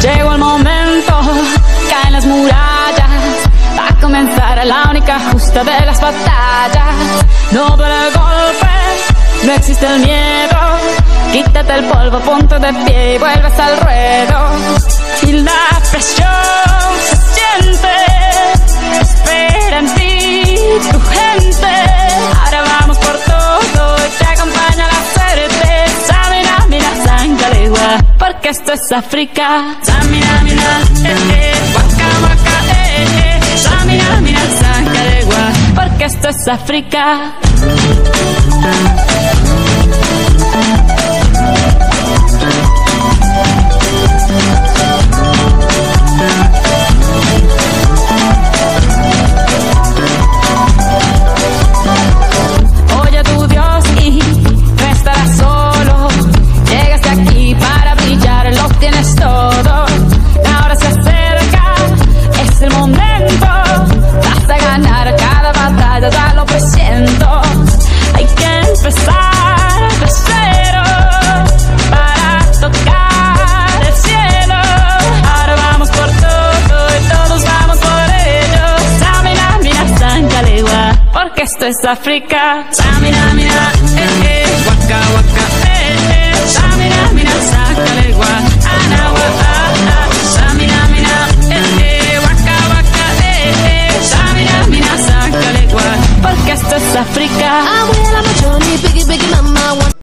Llegó el momento, caen las murallas. Va a comenzar la única justa de las batallas. No duele el golpe, no existe el miedo. Quítate el polvo, ponte de pie y vuelves al ruedo. Y la presión se siente, espera en ti tu gente. Porque esto es África. Samina, mira, eh, eh, waka, waka, eh, eh. Samina, mira, sangalegua, porque esto es África. que esto es África. Samira, mira, eh, eh, waka, waka, eh, eh. Samira, mira, sácale el gua, anagua, ah, ah. Mira, eh, eh, waka, waka, eh, eh. Samira, mira, sácale el gua, porque esto es África. Abuela, machoni, piggy, piggy, mamá,